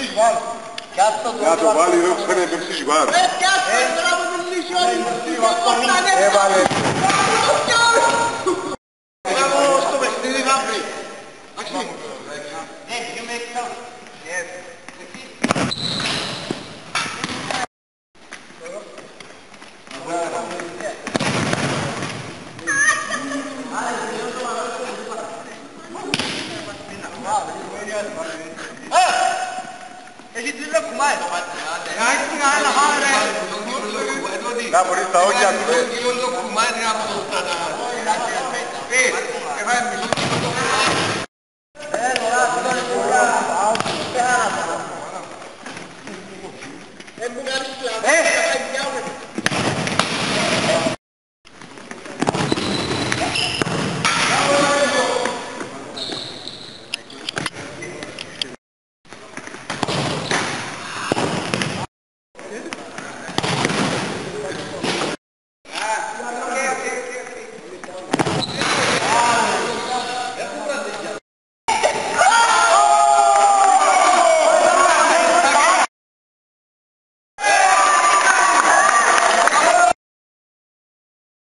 bersiz var. Ya da bali yok sana bersiz var. Evet gerçekten sana bersiz var. Eyvallah. Hey! நான் அப்படி தவச்சா Eh